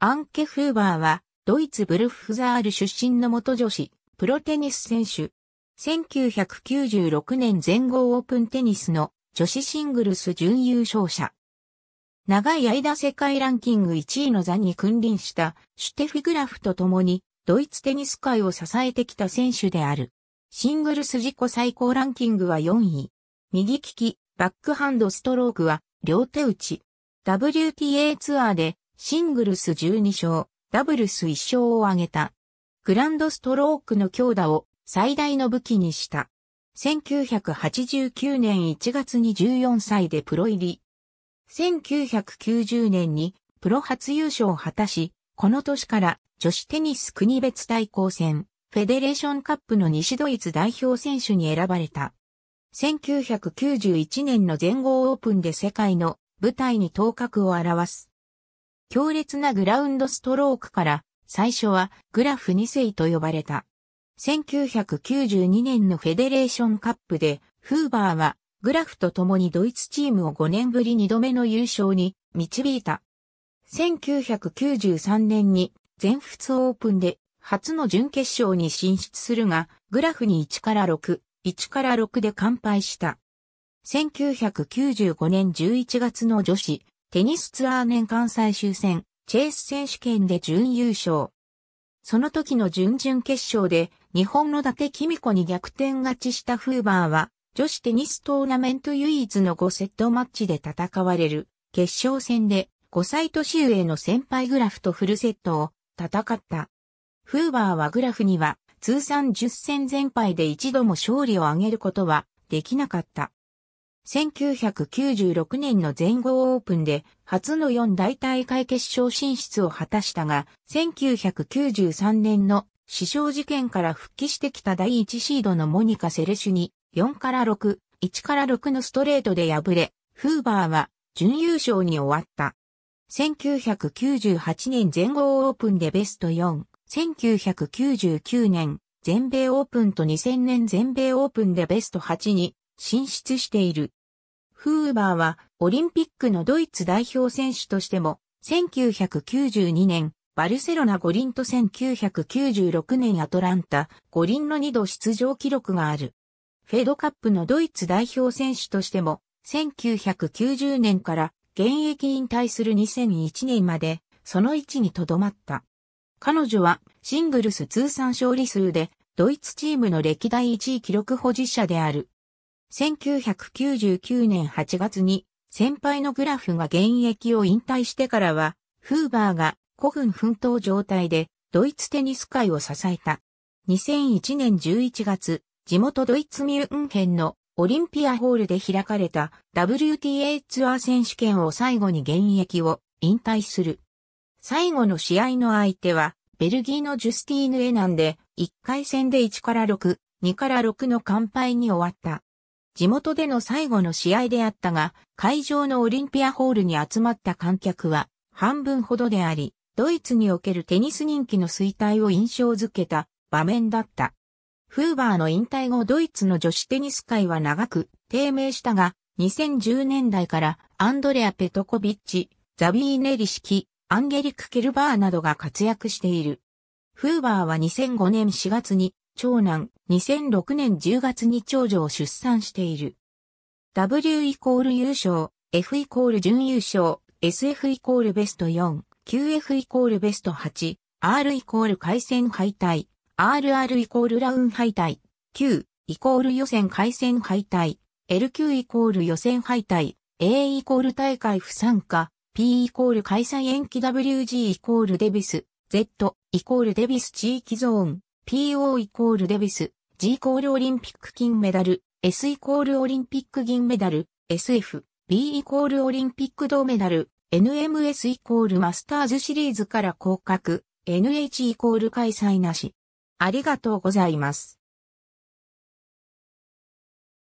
アンケ・フーバーは、ドイツブルフザール出身の元女子、プロテニス選手。1996年全豪オープンテニスの女子シングルス準優勝者。長い間世界ランキング1位の座に君臨したシュテフィグラフと共にドイツテニス界を支えてきた選手である。シングルス自己最高ランキングは4位。右利き、バックハンドストロークは両手打ち。WTA ツアーでシングルス12勝、ダブルス1勝を挙げた。グランドストロークの強打を最大の武器にした。1989年1月に14歳でプロ入り。1990年にプロ初優勝を果たし、この年から女子テニス国別対抗戦、フェデレーションカップの西ドイツ代表選手に選ばれた。1991年の全豪オープンで世界の舞台に頭角を現す。強烈なグラウンドストロークから最初はグラフ2世と呼ばれた。1992年のフェデレーションカップでフーバーはグラフと共にドイツチームを5年ぶり2度目の優勝に導いた。1993年に全仏オープンで初の準決勝に進出するが、グラフに1から6、1から6で完敗した。1995年11月の女子テニスツアー年間最終戦チェイス選手権で準優勝。その時の準々決勝で日本の伊達公子に逆転勝ちしたフーバーは女子テニストーナメント唯一の5セットマッチで戦われる決勝戦で5歳年上の先輩グラフとフルセットを戦った。フーバーはグラフには通算10戦全敗で一度も勝利を挙げることはできなかった。1996年の全豪オープンで初の4大大会決勝進出を果たしたが、1993年の死傷事件から復帰してきた第1シードのモニカ・セレシュに4から6、1から6のストレートで敗れ、フーバーは準優勝に終わった。1998年全豪オープンでベスト4、1999年全米オープンと2000年全米オープンでベスト8に進出している。フーバーはオリンピックのドイツ代表選手としても1992年バルセロナ五輪と1996年アトランタ五輪の2度出場記録がある。フェードカップのドイツ代表選手としても、1990年から現役引退する2001年まで、その位置にとどまった。彼女はシングルス通算勝利数でドイツチームの歴代1位記録保持者である。1999年8月に先輩のグラフが現役を引退してからは、フーバーが古墳奮闘状態でドイツテニス界を支えた。2001年11月、地元ドイツミュンヘンのオリンピアホールで開かれた WTA ツアー選手権を最後に現役を引退する。最後の試合の相手はベルギーのジュスティーヌ・エナンで1回戦で1から6、2から6の完敗に終わった。地元での最後の試合であったが、会場のオリンピアホールに集まった観客は半分ほどであり、ドイツにおけるテニス人気の衰退を印象づけた場面だった。フーバーの引退後ドイツの女子テニス界は長く低迷したが、2010年代からアンドレア・ペトコビッチ、ザビーネリ式、アンゲリク・ケルバーなどが活躍している。フーバーは2005年4月に長男、2006年10月に長女を出産している。W イコール優勝、F イコール準優勝、SF イコールベスト4、QF イコールベスト8、R イコール回戦敗退、RR イコールラウン敗退、Q イコール予選回戦敗退、LQ イコール予選敗退、A イコール大会不参加、P イコール開催延期 WG イコールデビス、Z イコールデビス地域ゾーン、PO イコールデビス、G イコールオリンピック金メダル、S イコールオリンピック銀メダル、SF、B イコールオリンピック銅メダル、NMS イコールマスターズシリーズから降格、NH イコール開催なし。ありがとうございます。